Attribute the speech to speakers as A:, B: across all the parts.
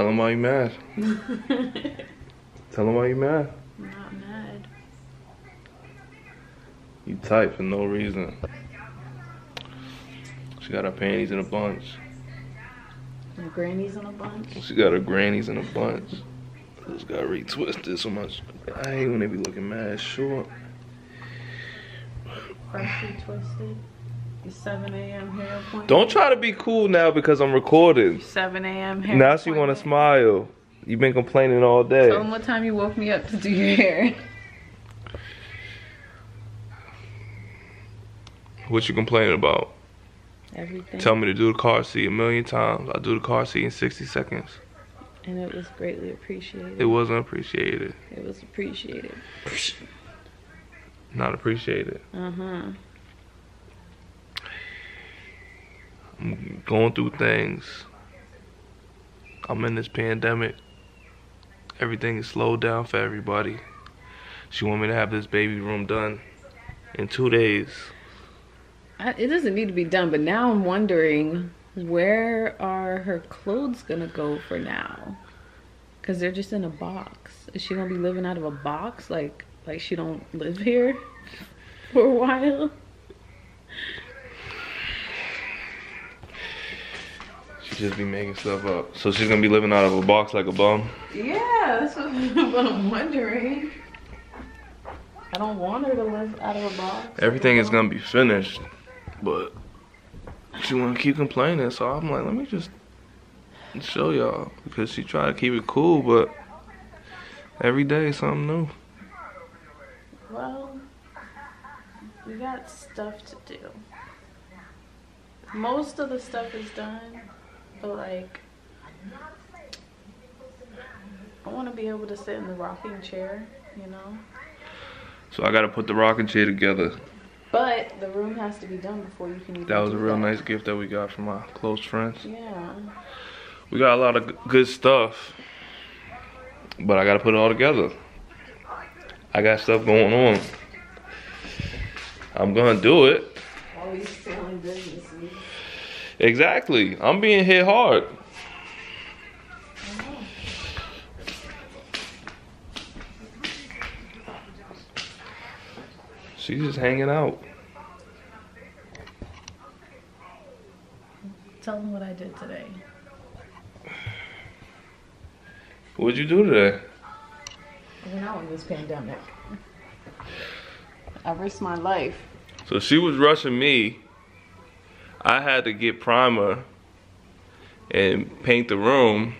A: Tell him why you mad. Tell him why you mad.
B: I'm not mad.
A: You type for no reason. She got her panties in a bunch.
B: And grannies in a bunch.
A: She got her grannies in a bunch. Just got retwisted so much. I hate when they be looking mad short.
B: Freshly twisted. Your 7 a.m. hair appointment.
A: Don't try to be cool now because I'm recording.
B: 7 a.m. hair
A: Now she want to smile. You've been complaining all day.
B: Tell them what time you woke me up to do your hair.
A: What you complaining about?
B: Everything.
A: Tell me to do the car seat a million times. I do the car seat in 60 seconds.
B: and it was greatly appreciated.
A: It wasn't appreciated.
B: It was appreciated.
A: Not appreciated.
B: Uh
A: I'm going through things. I'm in this pandemic. Everything is slowed down for everybody. She want me to have this baby room done in two days.
B: It doesn't need to be done, but now I'm wondering where are her clothes gonna go for now? Cause they're just in a box. Is she gonna be living out of a box? Like, like she don't live here for a while?
A: Just be making stuff up. So she's gonna be living out of a box like a bum.
B: Yeah, that's what, I'm wondering. I don't want her to live out of a box.
A: Everything is gonna be finished, but she wanna keep complaining. So I'm like, let me just show y'all because she try to keep it cool, but every day something new.
B: Well, we got stuff to do. Most of the stuff is done, but like, I want to be able to sit in the rocking chair, you know?
A: So I gotta put the rocking chair together.
B: But the room has to be done before you can even
A: That was a real
B: that.
A: nice gift that we got from our close friends.
B: Yeah.
A: We got a lot of good stuff, but I gotta put it all together. I got stuff going on. I'm gonna do it.
B: Failing businesses.
A: Exactly. I'm being hit hard. She's just hanging out.
B: Tell them what I did today.
A: What'd you do today?
B: We're now in this pandemic. I risked my life.
A: So she was rushing me. I had to get primer and paint the room.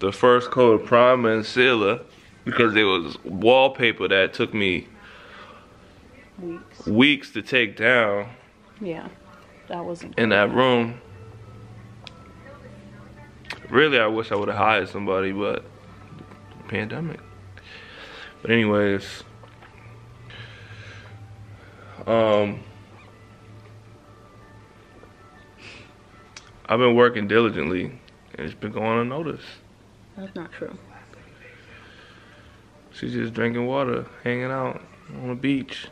A: The first coat of primer and sealer because there was wallpaper that took me
B: Weeks.
A: weeks to take down
B: Yeah. That wasn't
A: in that room. Really, I wish I would have hired somebody, but pandemic. But anyways, um, I've been working diligently, and it's been going unnoticed.
B: That's not true.
A: She's just drinking water, hanging out on the beach.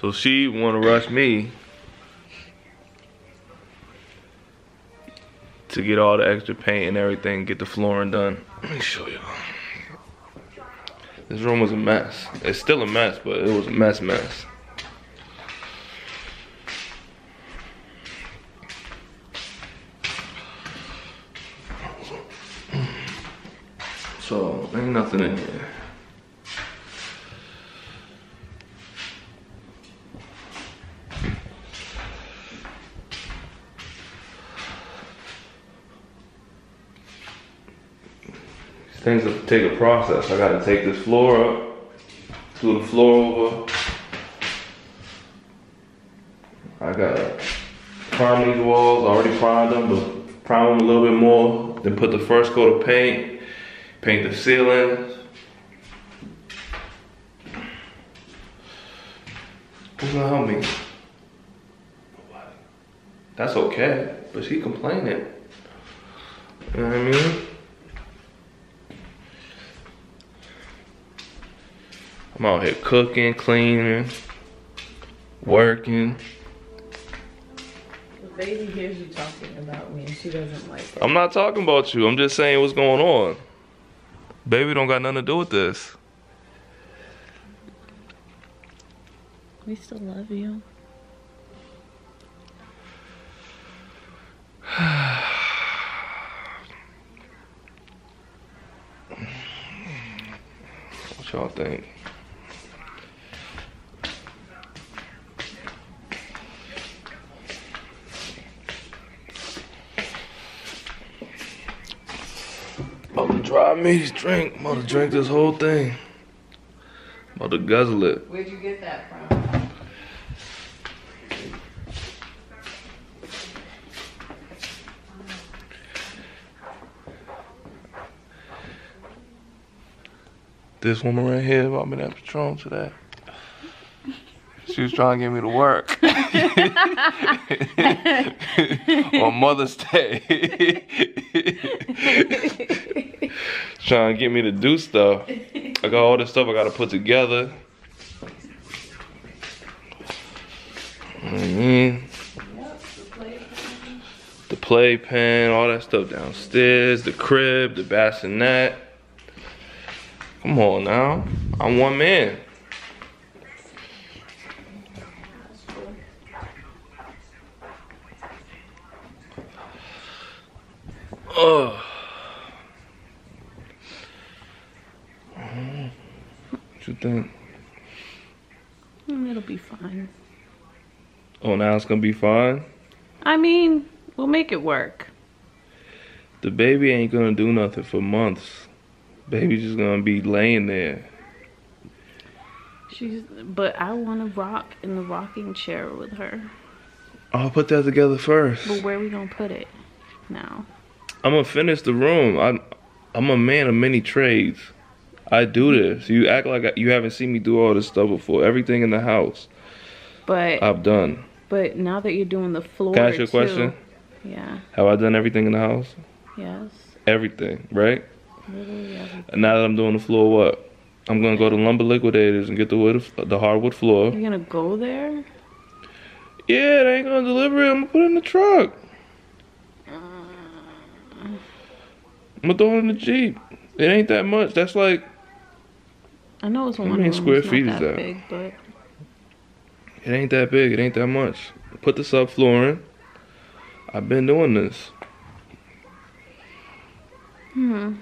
A: So she want to rush me to get all the extra paint and everything, get the flooring done. Let me show you. This room was a mess. It's still a mess, but it was a mess mess. So ain't nothing in here. Things take a process. I gotta take this floor up, do the floor over. I gotta prime these walls. I already primed them, but prime them a little bit more. Then put the first coat of paint, paint the ceilings. Who's gonna help me? That's okay, but she complaining. You know what I mean? I'm out here cooking, cleaning, working.
B: The baby hears you talking about me and she doesn't like it.
A: I'm not talking about you. I'm just saying what's going on. Baby don't got nothing to do with this.
B: We still love you.
A: What y'all think? Drive me this drink. About to drink this whole thing. I'm About to guzzle it.
B: Where'd you get that from?
A: This woman right here bought me that Patron today. She was trying to get me to work on Mother's Day. trying to get me to do stuff. I got all this stuff I gotta put together. Mhm. The playpen, all that stuff downstairs, the crib, the bassinet. Come on now. I'm one man. Ugh. What you think?
B: It'll be fine.
A: Oh, now it's gonna be fine.
B: I mean, we'll make it work.
A: The baby ain't gonna do nothing for months. Baby's just gonna be laying there.
B: She's, but I want to rock in the rocking chair with her.
A: I'll put that together first.
B: But where we gonna put it now?
A: I'm gonna finish the room. I'm I'm a man of many trades. I do this. You act like you haven't seen me do all this stuff before. Everything in the house
B: But
A: I've done.
B: but now that you're doing the floor,
A: Can I ask you a question?
B: Yeah.
A: Have I done everything in the house?
B: Yes.
A: Everything, right?
B: Everything.
A: And now that I'm doing the floor, what? I'm gonna go to Lumber Liquidators and get the wood, the hardwood floor.
B: You're gonna go there?
A: Yeah, they ain't gonna deliver it. I'm gonna put it in the truck. I'm gonna throw it in the Jeep. It ain't that much. That's like
B: I know it's
A: How
B: one
A: many
B: room.
A: square feet is
B: that, big, but
A: It ain't that big. It ain't that much. Put the subflooring. I've been doing this.
B: hmm.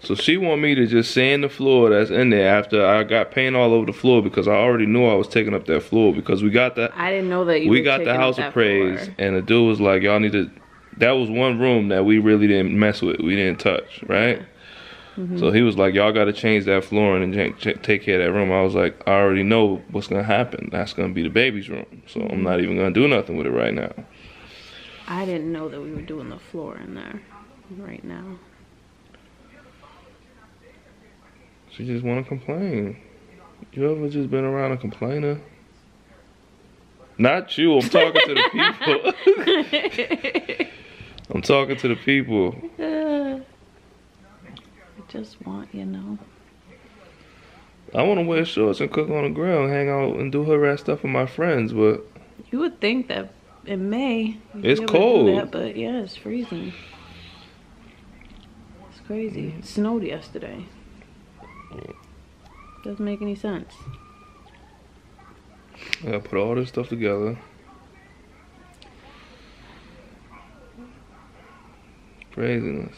A: So she want me to just sand the floor that's in there after I got paint all over the floor because I already knew I was taking up that floor because we got that
B: I didn't know that you.
A: we got the house appraised
B: floor.
A: and the dude was like y'all need to that was one room that we really didn't mess with. We didn't touch, right?
B: Mm-hmm.
A: So he was like, "Y'all got to change that flooring and ch- take care of that room." I was like, "I already know what's gonna happen. That's gonna be the baby's room. So I'm not even gonna do nothing with it right now."
B: I didn't know that we were doing the floor in there right now.
A: She just want to complain. You ever just been around a complainer? Not you. I'm talking to the people. I'm talking to the people.
B: Uh, I just want, you know.
A: I want to wear shorts and cook on the grill and hang out and do her rat stuff with my friends, but
B: You would think that in May.
A: It's
B: be able to do
A: cold.
B: That, but yeah, it's freezing. It's crazy. It snowed yesterday. Doesn't make any sense.
A: I gotta put all this stuff together. Craziness.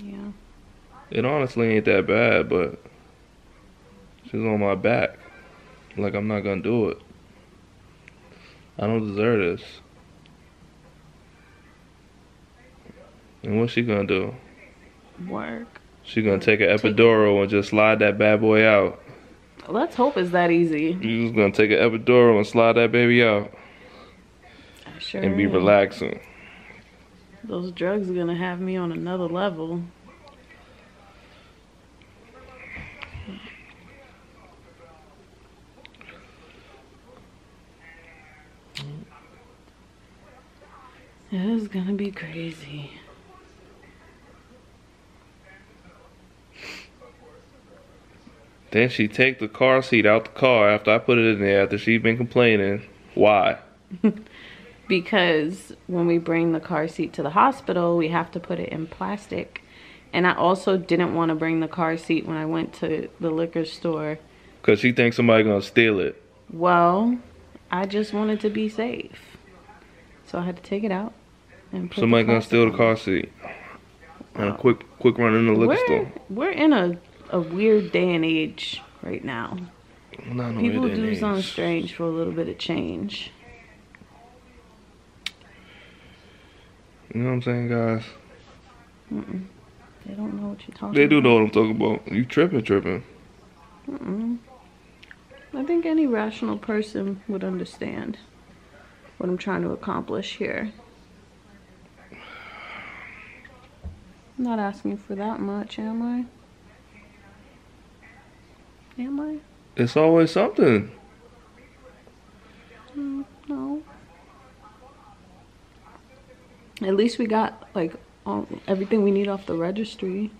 B: Yeah.
A: It honestly ain't that bad, but she's on my back. Like I'm not gonna do it. I don't deserve this. And what's she gonna do?
B: Work.
A: She gonna take an
B: Take-
A: epidural and just slide that bad boy out.
B: Let's hope it's that easy.
A: You just gonna take an epidural and slide that baby out
B: I sure
A: and be relaxing.
B: Those drugs are gonna have me on another level. It is gonna be crazy.
A: Then she take the car seat out the car after I put it in there after she been complaining. Why?
B: because when we bring the car seat to the hospital, we have to put it in plastic. And I also didn't want to bring the car seat when I went to the liquor store.
A: Cause she thinks somebody gonna steal it.
B: Well, I just wanted to be safe. So I had to take it out and put the
A: Somebody gonna
B: plastic
A: steal the car seat. And a oh. quick quick run in the liquor
B: we're,
A: store.
B: we're in a, a weird day and age right now. People do something strange for a little bit of change.
A: You know what I'm saying, guys?
B: Mm-mm. They don't know what you're talking
A: They do
B: about.
A: know what I'm talking about. You tripping, tripping.
B: Mm-mm. I think any rational person would understand what I'm trying to accomplish here. I'm not asking for that much, am I? Am I?
A: It's always something.
B: Mm, no. At least we got like all, everything we need off the registry.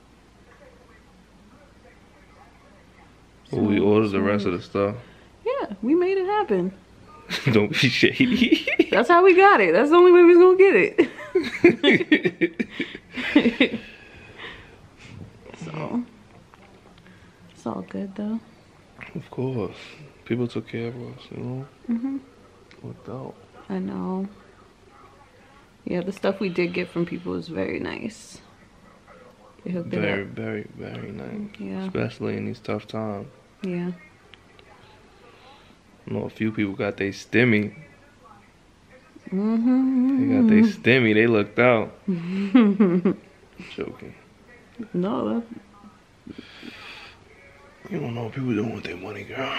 A: Well, we ordered the rest of the stuff.
B: Yeah, we made it happen.
A: Don't be shady.
B: That's how we got it. That's the only way we was gonna get it. so it's all good though.
A: of course. People took care of us, you know?
B: hmm
A: Worked out.
B: I know. Yeah, the stuff we did get from people was very nice. They hooked
A: Very,
B: it up.
A: very, very nice.
B: Yeah,
A: Especially in these tough times.
B: yeah.
A: I know a few people got their stimmy.
B: Mm-hmm.
A: They got their stimmy. They looked out. Joking.
B: no, that,
A: You don't know what people doing with their money, girl.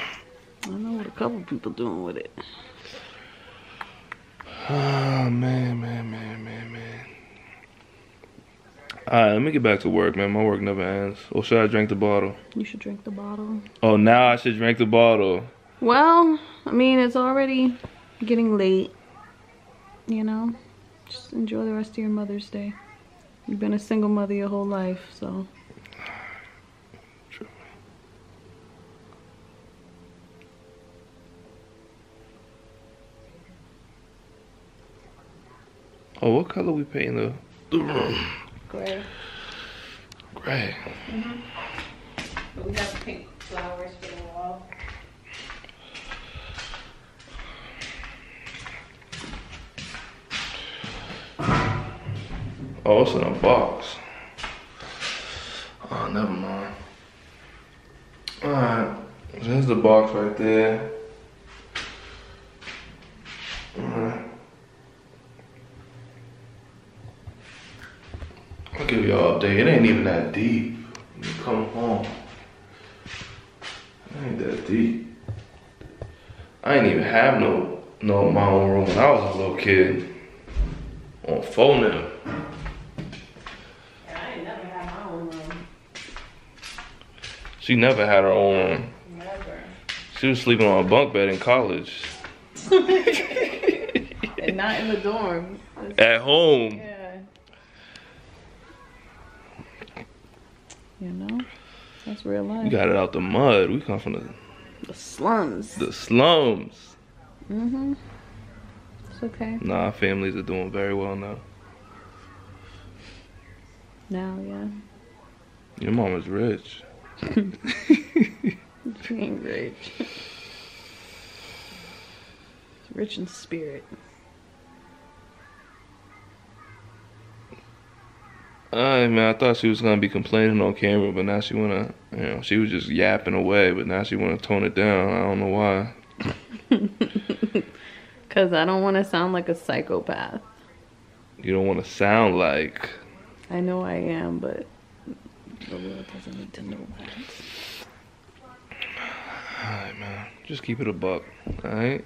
B: I know what a couple people doing with it.
A: Ah, man, man, man, man, man. Alright, let me get back to work, man. My work never ends. Or should I drink the bottle?
B: You should drink the bottle.
A: Oh, now I should drink the bottle.
B: Well, I mean, it's already getting late. You know, just enjoy the rest of your Mother's Day. You've been a single mother your whole life, so.
A: Oh, what color we painting the, the room?
B: Gray.
A: Gray. Mm-hmm.
B: But we have pink flowers for the wall.
A: Oh, it's in a box. Oh, never mind. Alright, there's the box right there. Alright. Y'all an update. It ain't even that deep. When you come home. It ain't that deep. I ain't even have no no my own room when I was a little kid. On phone now.
B: I ain't never had my own room.
A: She never had her own room.
B: Never.
A: She was sleeping on a bunk bed in college.
B: and not in the dorm.
A: At home.
B: Yeah. You know, that's real life.
A: We got it out the mud. We come from the,
B: the slums.
A: the slums.
B: Mm-hmm. It's okay.
A: Nah, our families are doing very well now.
B: Now, yeah.
A: Your mama's rich.
B: She ain't rich. rich in spirit.
A: Alright, man. I thought she was gonna be complaining on camera, but now she wanna, you know, she was just yapping away, but now she wanna tone it down. I don't know why.
B: Because I don't want to sound like a psychopath.
A: You don't wanna sound like.
B: I know I am, but the world doesn't need to know that.
A: Alright, man. Just keep it a buck. Alright?